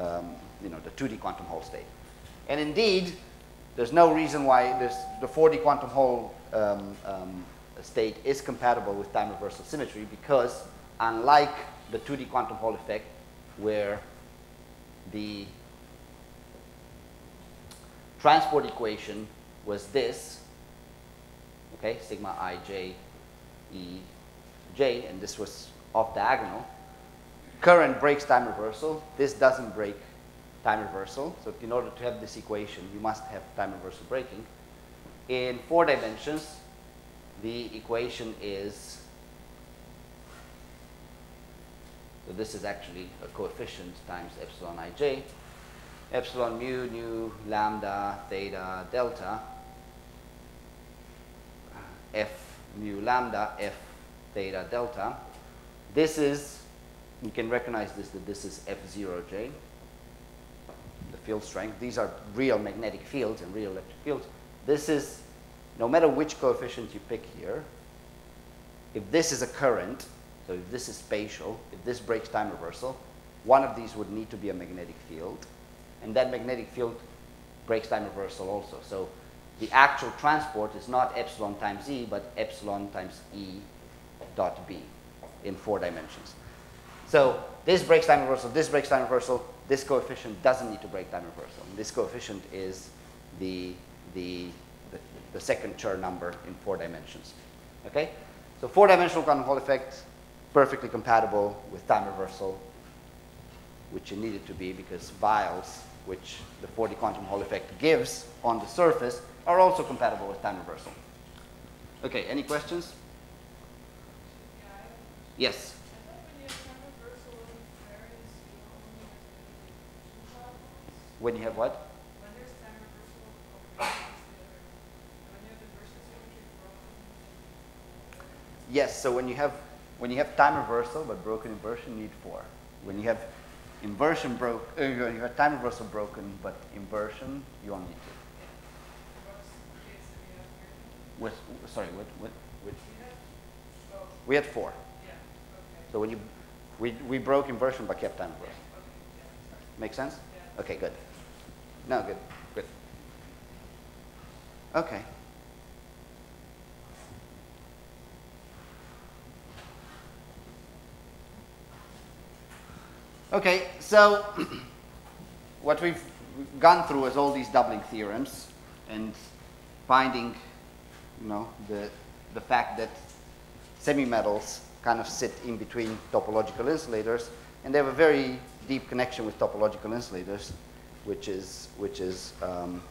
um, you know, the 2D quantum Hall state. And indeed, there's no reason why the 4D quantum Hall um, um, state is compatible with time reversal symmetry because unlike the 2D quantum Hall effect where the transport equation was this, okay, sigma i j e j, and this was off diagonal. Current breaks time reversal. This doesn't break time reversal. So in order to have this equation, you must have time reversal breaking. In four dimensions, the equation is, so this is actually a coefficient times epsilon ij, epsilon mu, nu, lambda, theta, delta, f mu lambda, f theta delta. This is, you can recognize this, that this is f0j, the field strength. These are real magnetic fields and real electric fields. This is, no matter which coefficient you pick here, if this is a current, so if this is spatial, if this breaks time reversal, one of these would need to be a magnetic field, and that magnetic field breaks time reversal also. So the actual transport is not epsilon times E, but epsilon times E dot B in four dimensions. So this breaks time reversal, this breaks time reversal, this coefficient doesn't need to break time reversal. And this coefficient is the, the, the, the second Chern number in four dimensions. Okay? So four-dimensional quantum Hall effect, perfectly compatible with time reversal, which it needed to be because Weyls, which the 4D quantum Hall effect gives on the surface, are also compatible with time reversal. Okay, any questions? Yes. When you have what? Yes, so when you have when you have time reversal but broken inversion, you need four. When you have inversion broke, uh, you have time reversal broken but inversion, you only need two. With, sorry, with, with, with we had four. So when you we we broke inversion but kept time reversal. Make sense? Okay, good. No, good, good. Okay. Okay, so what we've gone through is all these doubling theorems and finding, you know, the, the fact that semimetals kind of sit in between topological insulators and they have a very deep connection with topological insulators, which is, which is um,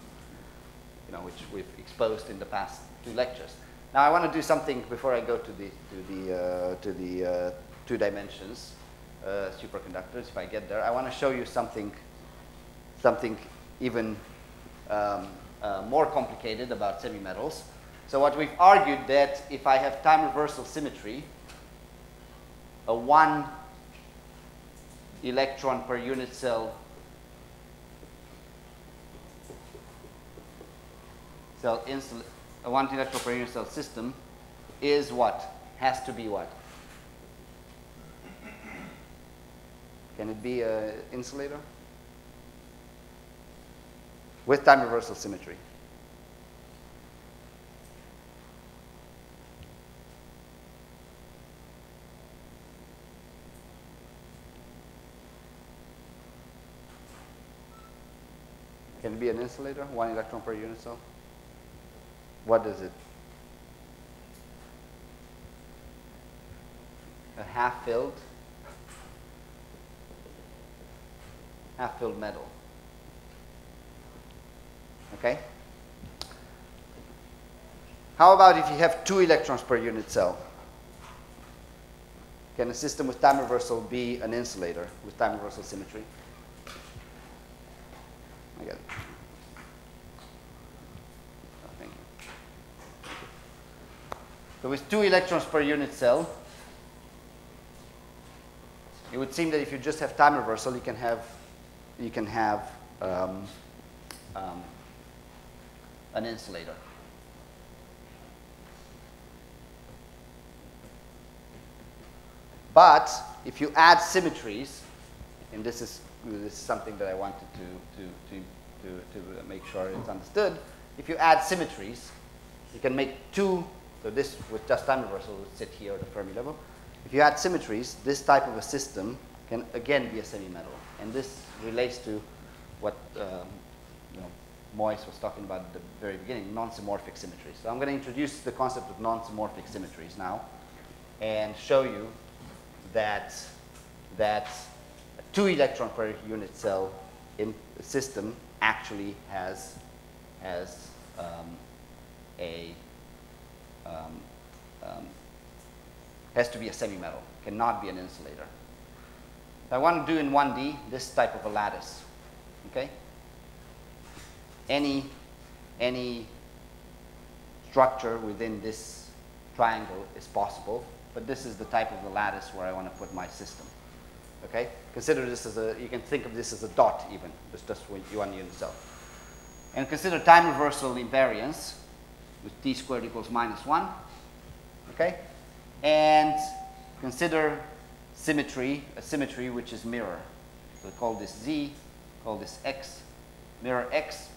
you know, which we've exposed in the past two lectures. Now I want to do something before I go to the, to the, uh, to the uh, two dimensions uh, superconductors, if I get there. I want to show you something, something even um, uh, more complicated about semimetals. So what we've argued that if I have time reversal symmetry, a one electron per unit cell cell a one electron per unit cell system is what? Has to be what? Can it be an insulator? With time reversal symmetry. Can it be an insulator? One electron per unit cell? What is it? A half filled? Half filled metal. Okay? How about if you have two electrons per unit cell? Can a system with time reversal be an insulator with time reversal symmetry? I get it. Oh, thank you. With two electrons per unit cell, it would seem that if you just have time reversal, you can have you can have um, um, an insulator. But if you add symmetries, and this is, this is something that I wanted to, to, to, to, to make sure it's understood. If you add symmetries, you can make two, so this with just time reversal would sit here at the Fermi level. If you add symmetries, this type of a system can again be a semi-metal. And this relates to what um, you know, Moyes was talking about at the very beginning, non-symmorphic symmetries. So I'm going to introduce the concept of non-symmorphic symmetries now and show you that, that a two electron per unit cell in system actually has, has um, a um, um, has to be a semi-metal, cannot be an insulator. I want to do in 1D this type of a lattice, okay? Any, any structure within this triangle is possible, but this is the type of the lattice where I want to put my system, okay? Consider this as a, you can think of this as a dot even, it's just one unit cell. And consider time reversal invariance with t squared equals minus 1, okay? And consider symmetry, a symmetry which is mirror. So we call this Z, call this X, mirror X.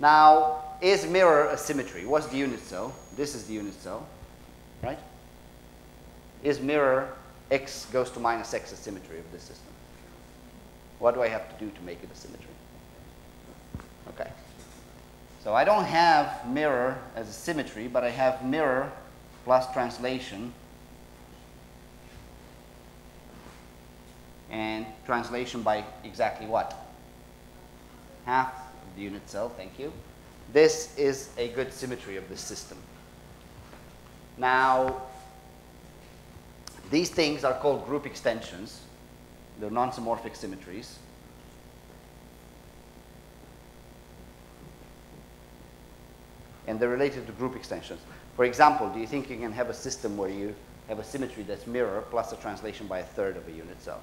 Now, is mirror a symmetry? What's the unit cell? This is the unit cell, right? Is mirror X goes to minus X a symmetry of this system? What do I have to do to make it a symmetry? Okay. So I don't have mirror as a symmetry, but I have mirror plus translation and translation by exactly what? Half of the unit cell, thank you. This is a good symmetry of this system. Now, these things are called group extensions. They're non-symmorphic symmetries. And they're related to group extensions. For example, do you think you can have a system where you have a symmetry that's mirror plus a translation by a third of a unit cell?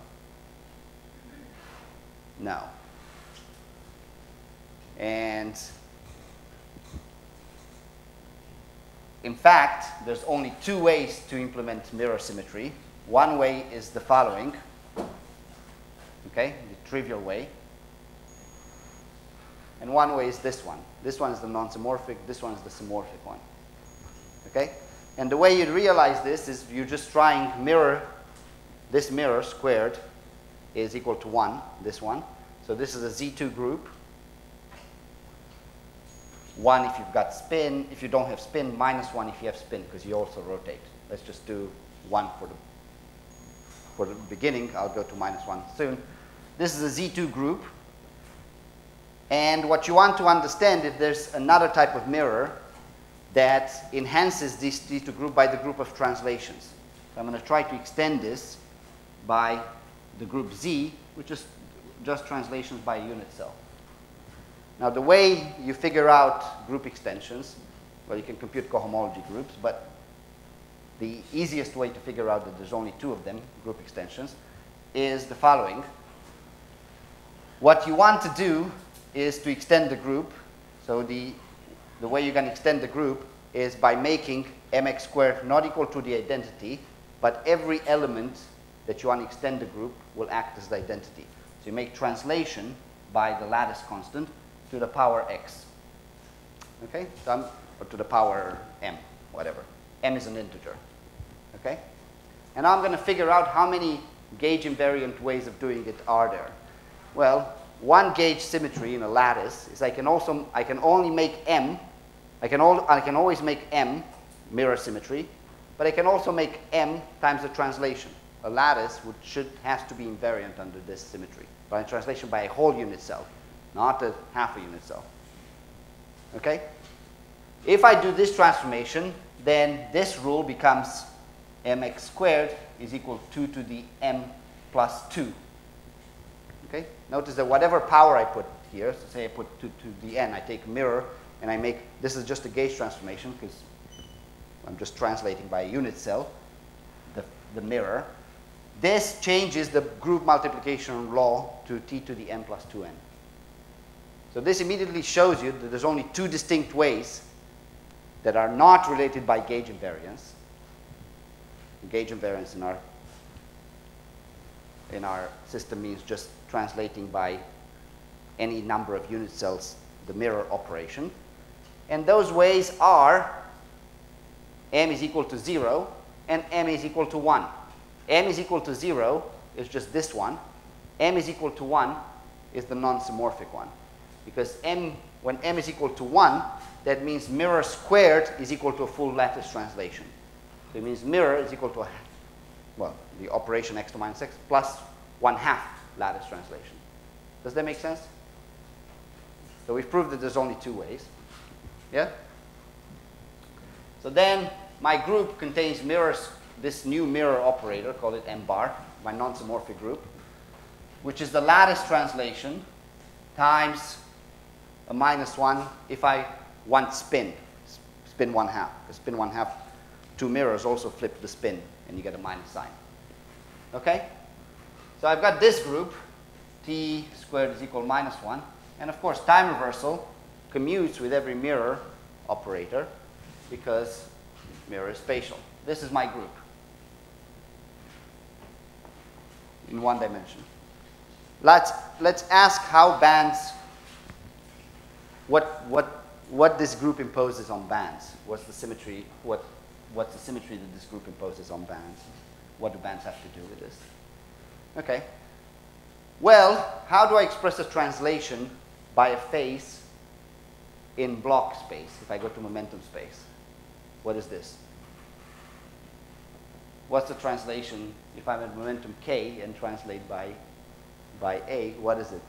No. And in fact, there's only two ways to implement mirror symmetry. One way is the following, okay, the trivial way. And one way is this one. This one is the non-symmorphic, this one is the symmorphic one. Okay? And the way you realize this is you're just trying mirror, this mirror squared is equal to 1, this one. So this is a Z2 group. 1 if you've got spin. If you don't have spin, minus 1 if you have spin, because you also rotate. Let's just do 1 for the, for the beginning. I'll go to minus 1 soon. This is a Z2 group. And what you want to understand is there's another type of mirror that enhances this Z2 group by the group of translations. So I'm going to try to extend this by the group Z, which is just translations by a unit cell. Now the way you figure out group extensions, well you can compute cohomology groups, but the easiest way to figure out that there's only two of them, group extensions, is the following. What you want to do is to extend the group. So the, the way you can extend the group is by making mx squared not equal to the identity, but every element that you want to extend the group will act as the identity. So you make translation by the lattice constant to the power x. Okay? So or to the power m, whatever. m is an integer. Okay? And I'm going to figure out how many gauge invariant ways of doing it are there. Well, one gauge symmetry in a lattice is I can also I can only make m. I can all, I can always make m mirror symmetry, but I can also make m times the translation a lattice would, should, has to be invariant under this symmetry by translation by a whole unit cell, not a half a unit cell. Okay? If I do this transformation, then this rule becomes mx squared is equal to 2 to the m plus 2. Notice that whatever power I put here, so say I put 2 to the n, I take mirror and I make, this is just a gauge transformation because I'm just translating by a unit cell, the, the mirror. This changes the group multiplication law to t to the n plus 2n. So this immediately shows you that there's only two distinct ways that are not related by gauge invariance. Gauge invariance in our in our system means just translating by any number of unit cells the mirror operation. And those ways are m is equal to 0 and m is equal to 1. m is equal to 0 is just this one. m is equal to 1 is the non-symmorphic one. Because m, when m is equal to 1, that means mirror squared is equal to a full lattice translation. So it means mirror is equal to, a, well, the operation x to minus x plus 1 half lattice translation. Does that make sense? So we've proved that there's only two ways. Yeah? So then my group contains mirrors, this new mirror operator, call it m bar, my non-symmorphic group, which is the lattice translation times a minus 1 if I want spin, spin 1 half. Because spin 1 half, two mirrors also flip the spin, and you get a minus sign. Okay? So I've got this group, t squared is equal minus 1. And of course, time reversal commutes with every mirror operator because mirror is spatial. This is my group in one dimension. Let's, let's ask how bands, what, what, what this group imposes on bands. What's the symmetry, what, what's the symmetry that this group imposes on bands? What do bands have to do with this? Okay. Well, how do I express a translation by a phase in Bloch space if I go to momentum space? What is this? What's the translation if I'm at momentum k and translate by, by a? What is it?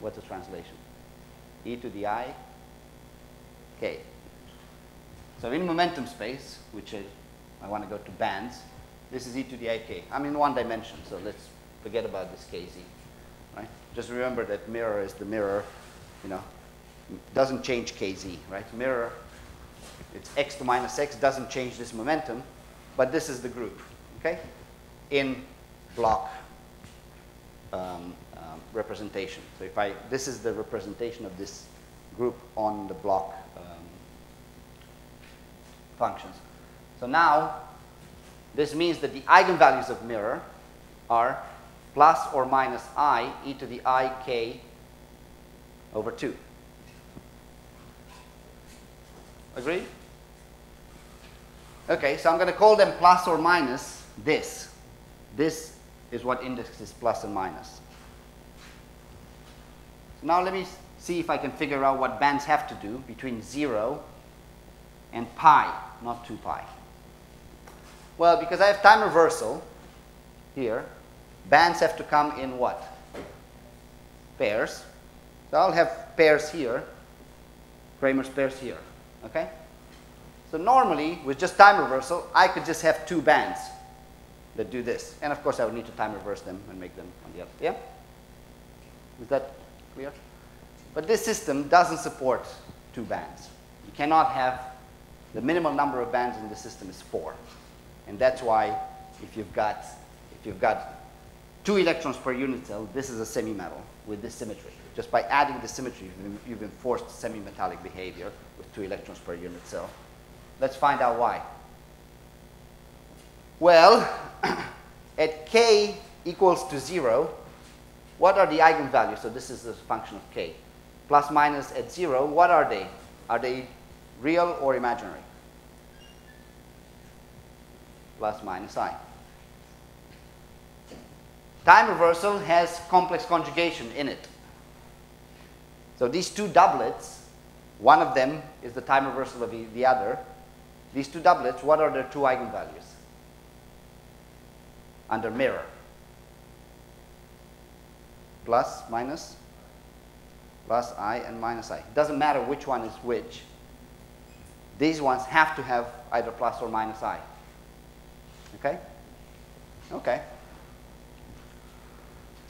What's the translation? e to the i k. So in momentum space, which is, I want to go to bands, this is e to the i k. I'm in one dimension, so let's forget about this kz. Right? Just remember that mirror is the mirror, you know, doesn't change kz, right? Mirror it's x to minus x, doesn't change this momentum, but this is the group, okay? In Bloch um, um, representation. So if I, this is the representation of this group on the Bloch um, functions. So now, this means that the eigenvalues of mirror are plus or minus i e to the i k over 2. Agreed? Okay, so I'm going to call them plus or minus this. This is what indexes plus and minus. So now let me see if I can figure out what bands have to do between 0 and pi, not 2 pi. Well, because I have time reversal here, bands have to come in what? Pairs. So I'll have pairs here, Kramers pairs here. Okay? So normally, with just time reversal, I could just have two bands that do this. And of course, I would need to time reverse them and make them on the other. Yeah? Is that clear? But this system doesn't support two bands. You cannot have, the minimal number of bands in the system is four. And that's why if you've got, if you've got two electrons per unit cell, this is a semi-metal with this symmetry. Just by adding the symmetry, you've, enforced semi-metallic behavior with two electrons per unit cell. Let's find out why. Well, at k equals to 0, what are the eigenvalues? So this is the function of k. Plus minus at 0, what are they? Are they real or imaginary? Plus minus i. Time reversal has complex conjugation in it. So these two doublets, one of them is the time reversal of the other, these two doublets, what are their two eigenvalues? Under mirror. Plus, minus, plus i and minus i. It doesn't matter which one is which. These ones have to have either plus or minus i. Okay? Okay.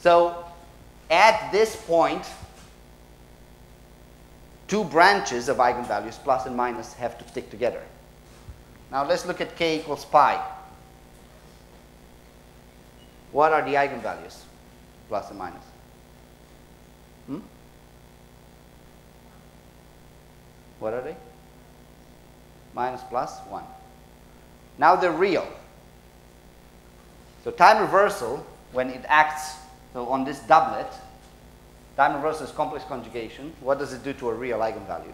So at this point, two branches of eigenvalues, plus and minus, have to stick together. Now let's look at k equals pi. What are the eigenvalues, plus and minus? Hmm? What are they? Minus plus 1. Now they're real. So time reversal when it acts, so on this doublet, time reversal complex conjugation, what does it do to a real eigenvalue?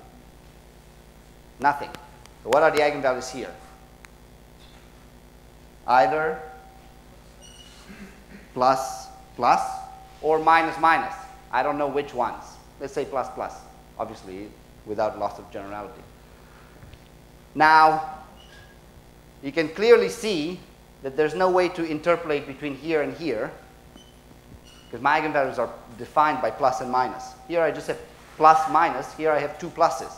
Nothing. So what are the eigenvalues here? Either plus plus or minus minus. I don't know which ones. Let's say plus plus, obviously without loss of generality. Now, you can clearly see that there's no way to interpolate between here and here because my eigenvalues are defined by plus and minus. Here I just have plus minus. Here I have two pluses.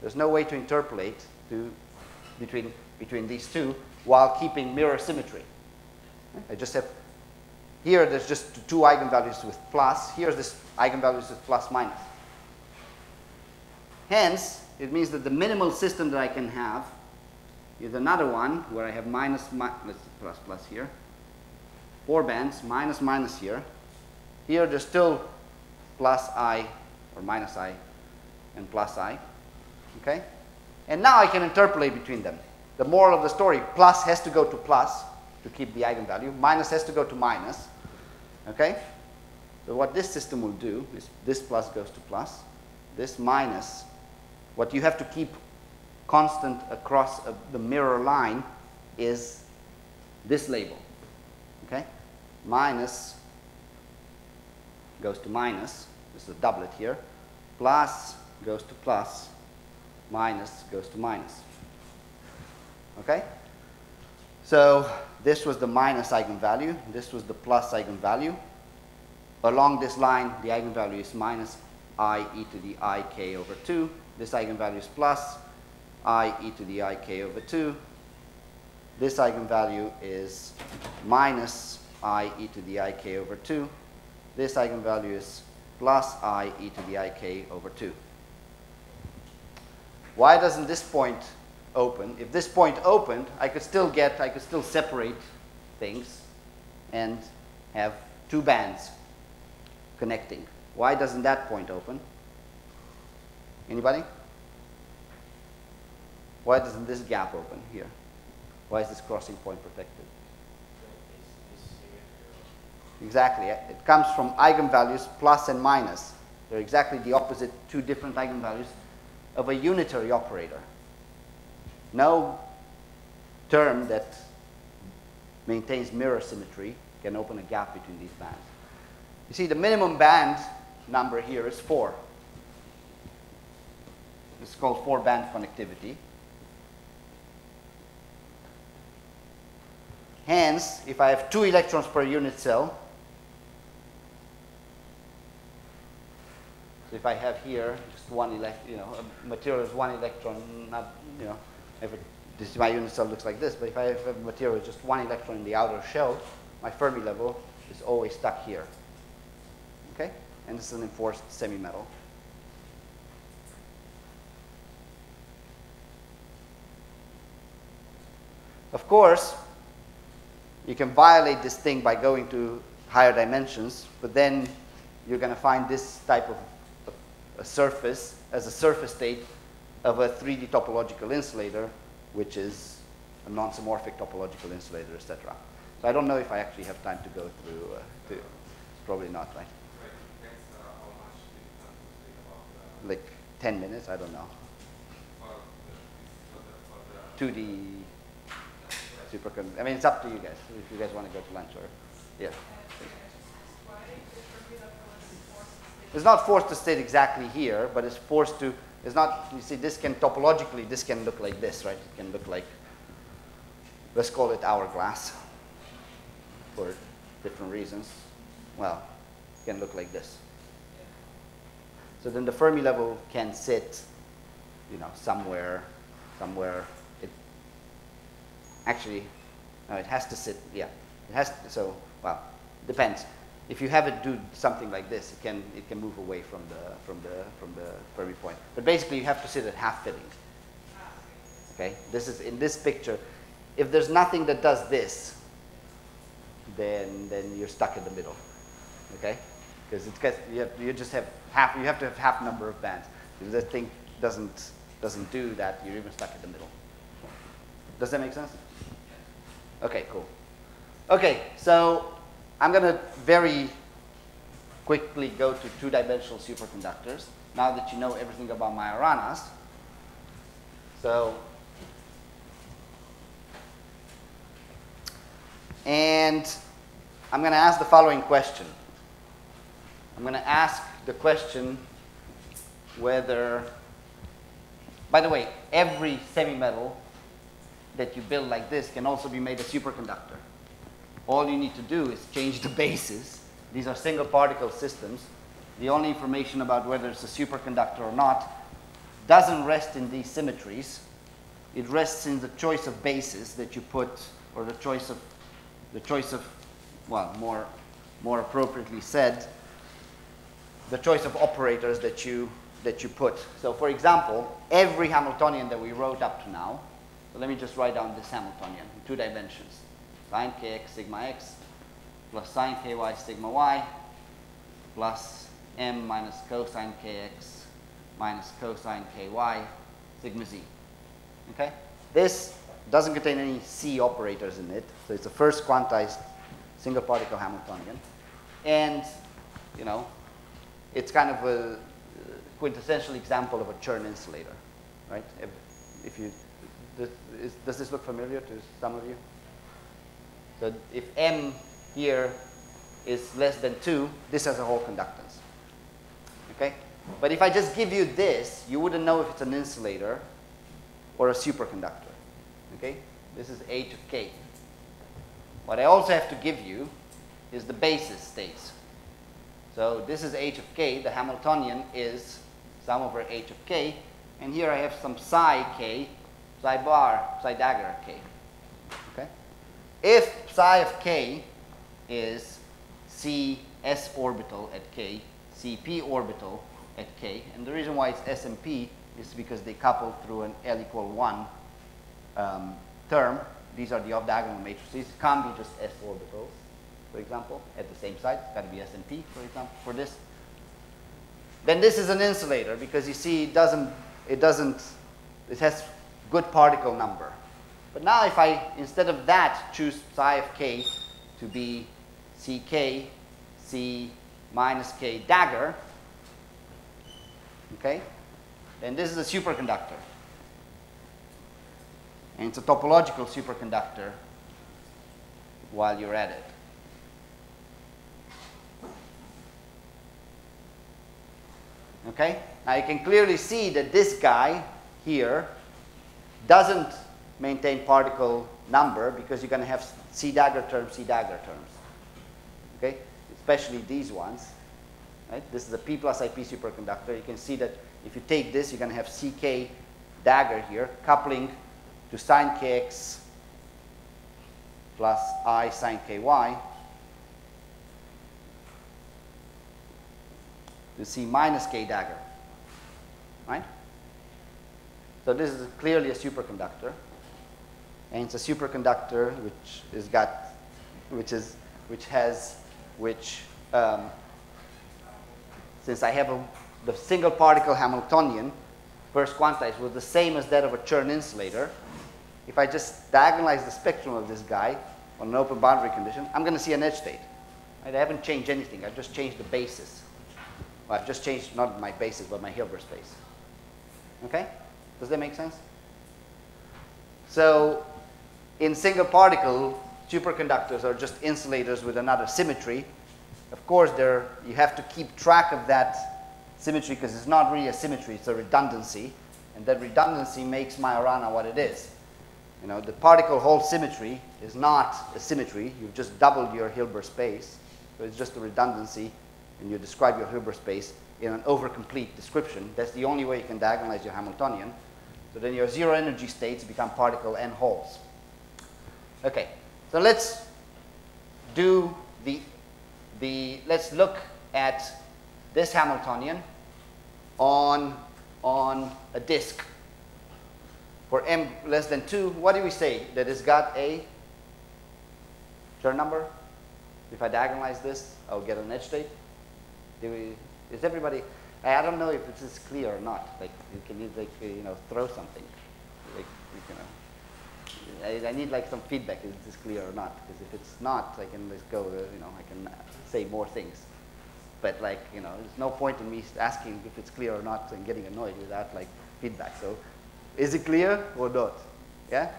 There's no way to interpolate to, between, between these two while keeping mirror symmetry. I just have, here there's just two eigenvalues with plus. Here's this eigenvalues with plus minus. Hence, it means that the minimal system that I can have is another one where I have minus, mi let's plus plus here, four bands, minus minus here. Here there's still plus i or minus i and plus i. Okay? And now I can interpolate between them. The moral of the story, plus has to go to plus to keep the eigenvalue, minus has to go to minus. Okay? So what this system will do is this plus goes to plus, this minus, what you have to keep constant across a, the mirror line is this label. Okay? Minus goes to minus. This is a doublet here. Plus goes to plus. Minus goes to minus. Okay? So this was the minus eigenvalue. This was the plus eigenvalue. Along this line, the eigenvalue is minus i e to the i k over 2. This eigenvalue is plus i e to the i k over 2. This eigenvalue is minus i e to the i k over 2. This eigenvalue is plus i e to the i k over 2. Why doesn't this point open? If this point opened, I could still get, I could still separate things and have two bands connecting. Why doesn't that point open? Anybody? Why doesn't this gap open here? Why is this crossing point protected? Exactly. It comes from eigenvalues plus and minus. They're exactly the opposite two different eigenvalues of a unitary operator. No term that maintains mirror symmetry can open a gap between these bands. You see, the minimum band number here is 4. It's called four-band connectivity. Hence, if I have two electrons per unit cell, so if I have here just one electron, you know, a material is one electron, not, you know, if it, this my unit cell looks like this, but if I have a material with just one electron in the outer shell, my Fermi level is always stuck here. Okay? And this is an enforced semi-metal. Of course, you can violate this thing by going to higher dimensions, but then you're going to find this type of a, a surface as a surface state of a 3D topological insulator, which is a non-symmorphic topological insulator, etc. So I don't know if I actually have time to go through. Uh, to, probably not, right? Like 10 minutes, I don't know. 2D super. I mean, it's up to you guys. If you guys want to go to lunch or, yeah. It's not forced to sit exactly here, but it's forced to. It's not. You see, this can topologically, this can look like this, right? It can look like. Let's call it hourglass. For different reasons. Well, it can look like this. So then the Fermi level can sit, you know, somewhere, somewhere actually, no, it has to sit, yeah. It has to, so, well, depends. If you have it do something like this, it can, it can move away from the, from, the, from the Fermi point. But basically, you have to sit at half filling. Okay, this is in this picture. If there's nothing that does this, then, then you're stuck in the middle. Okay, because it gets, you, you just have half, you have to have half number of bands. If the thing doesn't, doesn't do that, you're even stuck in the middle. Does that make sense? Okay, cool. Okay, so I'm going to very quickly go to two-dimensional superconductors now that you know everything about Majoranas. So, and I'm going to ask the following question. I'm going to ask the question whether, by the way, every semi-metal that you build like this can also be made a superconductor. All you need to do is change the bases. These are single particle systems. The only information about whether it's a superconductor or not doesn't rest in these symmetries. It rests in the choice of bases that you put, or the choice of, the choice of, well, more, more appropriately said, the choice of operators that you, that you put. So for example, every Hamiltonian that we wrote up to now, so let me just write down this Hamiltonian in two dimensions. Sine kx sigma x plus sine ky sigma y plus m minus cosine kx minus cosine ky sigma z. Okay? This doesn't contain any C operators in it, so it's the first quantized single particle Hamiltonian. And, you know, it's kind of a quintessential example of a Chern insulator, right? If, if you, this, is, does this look familiar to some of you? So if M here is less than 2, this has a Hall conductance. Okay? But if I just give you this, you wouldn't know if it's an insulator or a superconductor. Okay? This is H of K. What I also have to give you is the basis states. So this is h of k. The Hamiltonian is sum over h of k. And here I have some psi k, psi bar, psi dagger k. Okay? If psi of k is c s orbital at k, cp orbital at k, and the reason why it's s and p is because they couple through an L equal 1 um, term. These are the off-diagonal matrices. It can't be just s orbitals for example, at the same site. It's got to be S&P, for example, for this. Then this is an insulator because you see it doesn't, it doesn't, it has good particle number. But now if I, instead of that, choose psi of k to be ck, c minus k dagger, okay, then this is a superconductor. And it's a topological superconductor while you're at it. Okay? Now you can clearly see that this guy here doesn't maintain particle number because you're going to have C dagger terms, C dagger terms. Okay? Especially these ones. Right? This is a P plus IP superconductor. You can see that if you take this, you're going to have CK dagger here, coupling to sine kx plus I sine ky to C minus K dagger, right? So this is clearly a superconductor, and it's a superconductor which is got, which is, which has, which, um, since I have a, the single particle Hamiltonian, first quantized, was the same as that of a Chern insulator. If I just diagonalize the spectrum of this guy on an open boundary condition, I'm going to see an edge state. Right? I haven't changed anything. I've just changed the basis. Well, I've just changed not my basis, but my Hilbert space. Okay? Does that make sense? So in single particle, superconductors are just insulators with another symmetry. Of course, there you have to keep track of that symmetry because it's not really a symmetry, it's a redundancy. And that redundancy makes Majorana what it is. You know, the particle hole symmetry is not a symmetry. You've just doubled your Hilbert space. So it's just a redundancy and you describe your Hilbert space in an overcomplete description, that's the only way you can diagonalize your Hamiltonian. So then your zero energy states become particle n holes. Okay, so let's do the, the let's look at this Hamiltonian on, on a disk. For m less than 2, what do we say? That it's got a Chern number? If I diagonalize this, I'll get an edge state. Do we, is everybody, I don't know if this is clear or not. Like, you can like, you know, throw something. Like, you know, I, I need like some feedback, is this clear or not? Because if it's not, I can just go, uh, you know, I can say more things. But like, you know, there's no point in me asking if it's clear or not and getting annoyed without like feedback. So is it clear or not? Yeah?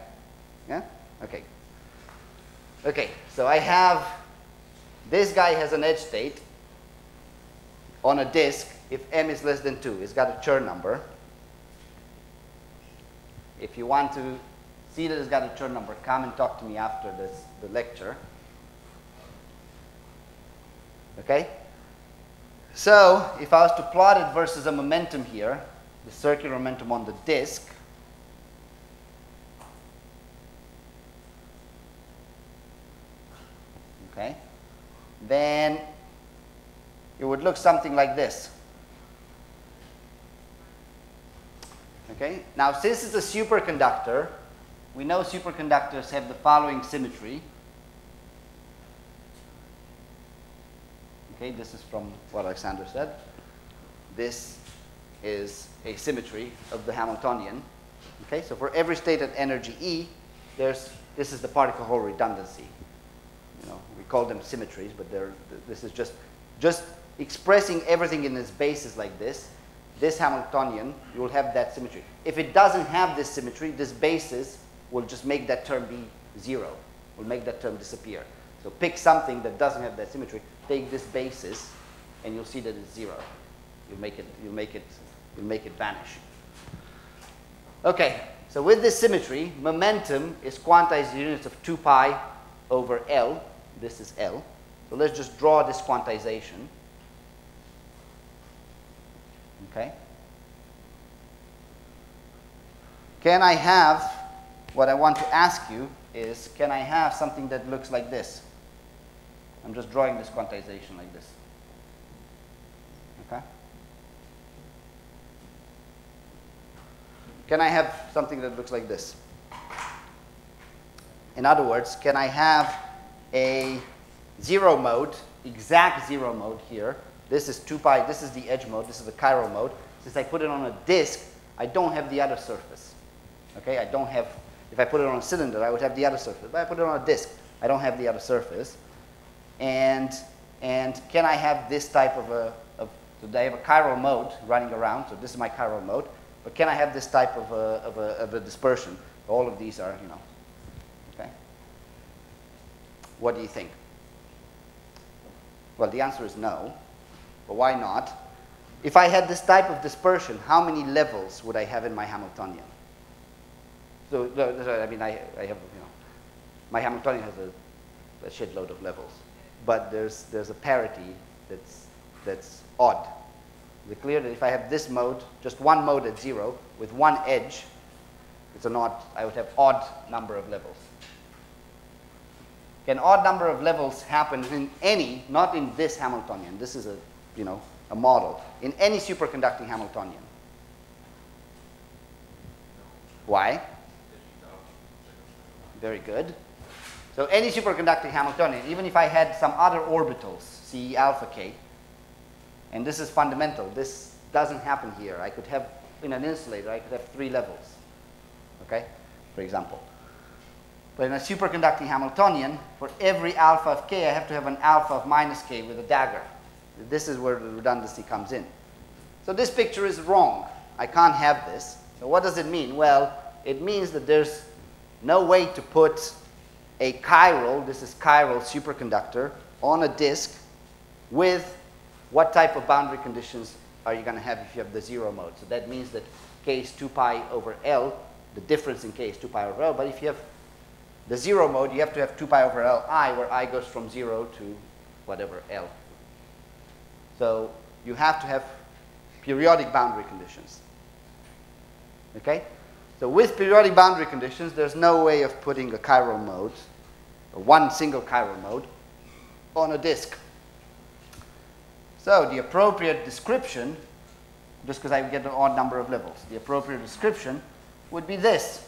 Yeah? Okay. Okay, so I have, this guy has an edge state on a disk if m is less than 2. It's got a Chern number. If you want to see that it's got a Chern number, come and talk to me after this, the lecture. Okay? So, if I was to plot it versus a momentum here, the circular momentum on the disk, okay, then it would look something like this. Okay? Now, since it's a superconductor, we know superconductors have the following symmetry. Okay, this is from what Alexander said. This is a symmetry of the Hamiltonian. Okay, so for every state at energy E, there's, this is the particle hole redundancy. You know, we call them symmetries, but they're, this is just, just expressing everything in its basis like this. This Hamiltonian, you will have that symmetry. If it doesn't have this symmetry, this basis will just make that term be zero. Will make that term disappear. So pick something that doesn't have that symmetry, take this basis, and you'll see that it's zero. You'll make it, you'll make it, you'll make it vanish. Okay, so with this symmetry, momentum is quantized units of 2 pi over L. This is L. So let's just draw this quantization. Okay. Can I have what I want to ask you is, can I have something that looks like this? I'm just drawing this quantization like this. Okay? Can I have something that looks like this? In other words, can I have a zero mode, exact zero mode here? This is 2 pi, this is the edge mode, this is the chiral mode. Since I put it on a disk, I don't have the other surface. Okay, I don't have if I put it on a cylinder, I would have the other surface. But I put it on a disk, I don't have the other surface. And, and can I have this type of a, of, so I have a chiral mode running around, so this is my chiral mode, but can I have this type of a, of a, of a dispersion? All of these are, you know, okay? What do you think? Well, the answer is no, but why not? If I had this type of dispersion, how many levels would I have in my Hamiltonian? So, I mean, I, I have, you know, my Hamiltonian has a, a shitload of levels, but there's, there's a parity that's, that's odd. Is it clear that if I have this mode, just one mode at zero, with one edge, it's an odd, I would have odd number of levels. Can odd number of levels happen in any, not in this Hamiltonian, this is a, you know, a model, in any superconducting Hamiltonian? Why? Very good. So any superconducting Hamiltonian, even if I had some other orbitals, C alpha k, and this is fundamental, this doesn't happen here. I could have, in an insulator, I could have three levels, okay, for example. But in a superconducting Hamiltonian, for every alpha of k, I have to have an alpha of minus k with a dagger. This is where the redundancy comes in. So this picture is wrong. I can't have this. So what does it mean? Well, it means that there's no way to put a chiral, this is chiral superconductor, on a disk with what type of boundary conditions are you going to have if you have the zero mode. So that means that k is 2 pi over L, the difference in k is 2 pi over L, but if you have the zero mode, you have to have 2 pi over L i, where i goes from 0 to whatever L. So you have to have periodic boundary conditions. Okay? So with periodic boundary conditions, there's no way of putting a chiral mode, one single chiral mode, on a disk. So the appropriate description, just because I get an odd number of levels, the appropriate description would be this.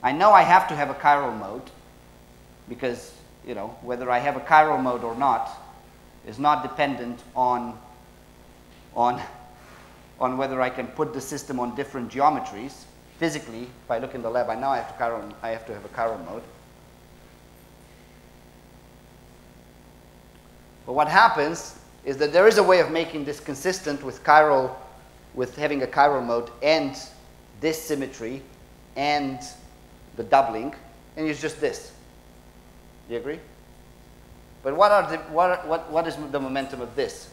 I know I have to have a chiral mode because, you know, whether I have a chiral mode or not is not dependent on, on on whether I can put the system on different geometries, physically, if I look in the lab, I know I have to, I have, to have a chiral mode. But what happens is that there is a way of making this consistent with chiral, with having a chiral mode and this symmetry and the doubling, and it's just this. Do you agree? But what, are the, what, what, what is the momentum of this?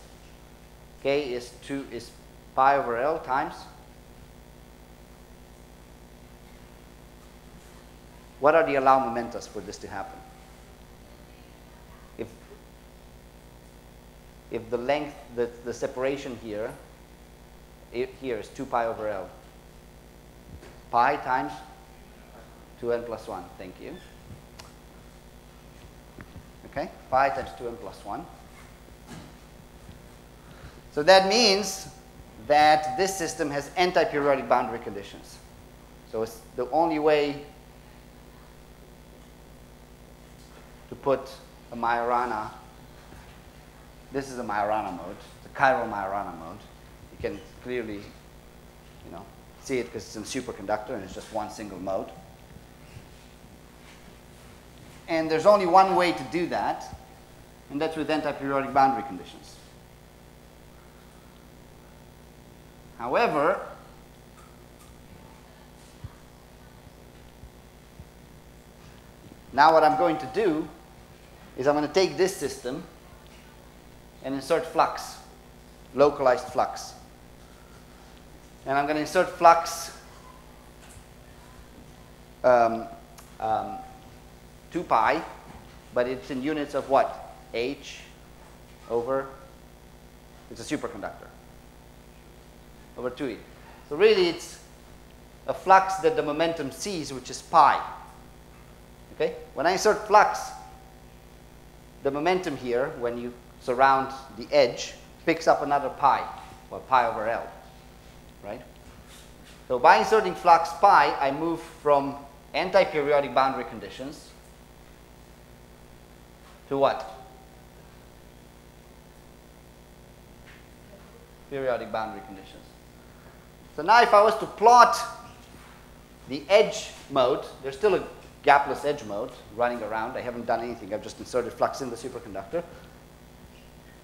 K is 2 is pi over L times. What are the allowed momentas for this to happen? If, if the length, the, the separation here, it, here is 2 pi over L. Pi times 2n plus 1. Thank you. Okay, pi times 2n plus 1. So that means that this system has anti-periodic boundary conditions. So it's the only way to put a Majorana, this is a Majorana mode, the chiral Majorana mode. You can clearly, you know, see it because it's in superconductor and it's just one single mode. And there's only one way to do that, and that's with anti-periodic boundary conditions. However, now what I'm going to do is I'm going to take this system and insert flux, localized flux. And I'm going to insert flux um, um, 2 pi, but it's in units of what? H over, it's a superconductor, over 2e. So really it's a flux that the momentum sees, which is pi. Okay? When I insert flux, the momentum here, when you surround the edge, picks up another pi, or pi over L, right? So by inserting flux pi, I move from anti-periodic boundary conditions to what? Periodic boundary conditions. So now if I was to plot the edge mode, there's still a gapless edge mode running around. I haven't done anything. I've just inserted flux in the superconductor.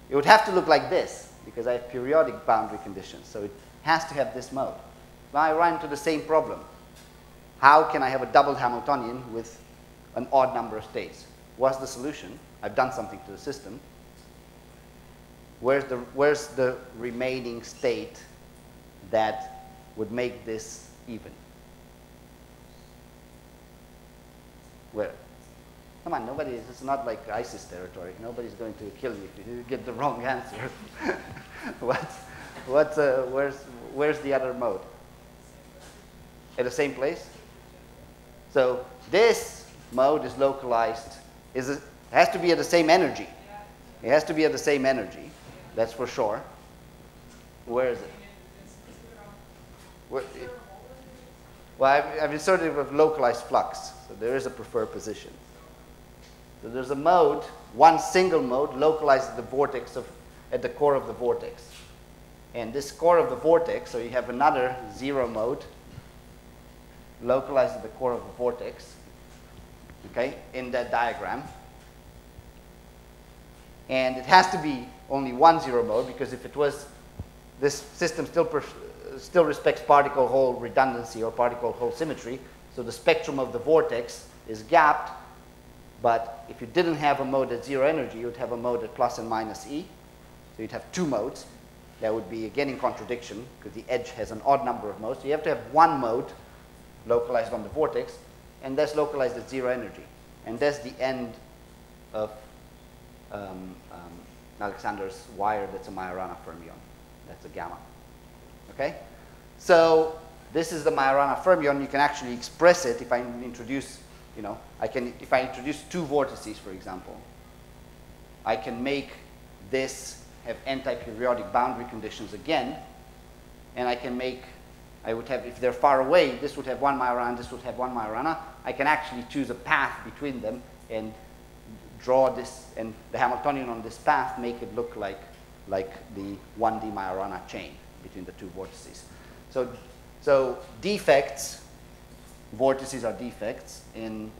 It would have to look like this because I have periodic boundary conditions. So it has to have this mode. Now I run into the same problem. How can I have a double Hamiltonian with an odd number of states? What's the solution? I've done something to the system. Where's the, where's the remaining state that would make this even? Where? Come on, nobody, it's not like ISIS territory. Nobody's going to kill you if you get the wrong answer. what, what, uh, where's, where's the other mode? At the same place? So this mode is localized, is has to be at the same energy. It has to be at the same energy, that's for sure. Where is it? Well, I've, inserted with localized flux. So there is a preferred position. So there's a mode, one single mode localized at the vortex of, at the core of the vortex. And this core of the vortex, so you have another zero mode localized at the core of the vortex, okay, in that diagram. And it has to be only one zero mode because if it was, this system still, still respects particle hole redundancy or particle hole symmetry, so the spectrum of the vortex is gapped, but if you didn't have a mode at zero energy, you would have a mode at plus and minus E. So you'd have two modes. That would be again in contradiction because the edge has an odd number of modes. So you have to have one mode localized on the vortex, and that's localized at zero energy. And that's the end of um, um, Alexander's wire that's a Majorana fermion. That's a gamma. Okay? So this is the Majorana fermion. You can actually express it if I introduce, you know, I can, if I introduce two vortices, for example, I can make this have anti-periodic boundary conditions again, and I can make, I would have, if they're far away, this would have one Majorana, this would have one Majorana. I can actually choose a path between them and draw this, and the Hamiltonian on this path make it look like, like the 1D Majorana chain between the two vortices. So so defects vortices are defects in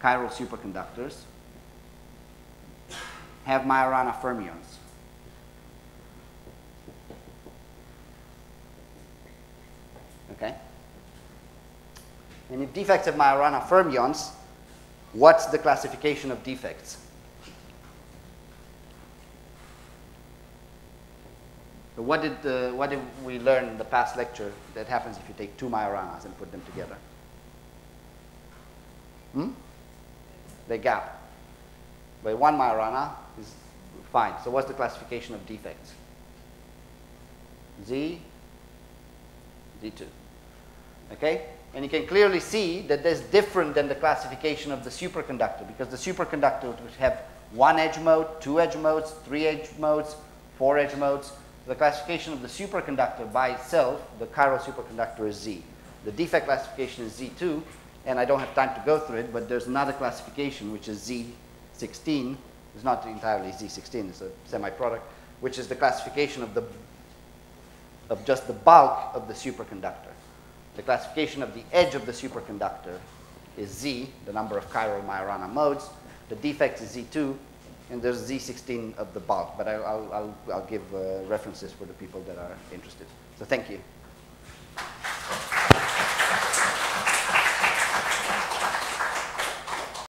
chiral superconductors have Majorana fermions. Okay? And if defects have Majorana fermions, what's the classification of defects? What did, uh, what did we learn in the past lecture that happens if you take two Majoranas and put them together? Hmm? They gap. But one Majorana is fine. So what's the classification of defects? Z, Z2. Okay? And you can clearly see that that's different than the classification of the superconductor because the superconductor would have one edge mode, two edge modes, three edge modes, four edge modes. The classification of the superconductor by itself, the chiral superconductor is Z. The defect classification is Z2, and I don't have time to go through it, but there's another classification which is Z16. It's not entirely Z16, it's a semi-product, which is the classification of the of just the bulk of the superconductor the classification of the edge of the superconductor is Z, the number of chiral Majorana modes. The defect is Z2, and there's Z16 of the bulk, but I, will I'll, I'll give uh, references for the people that are interested. So thank you.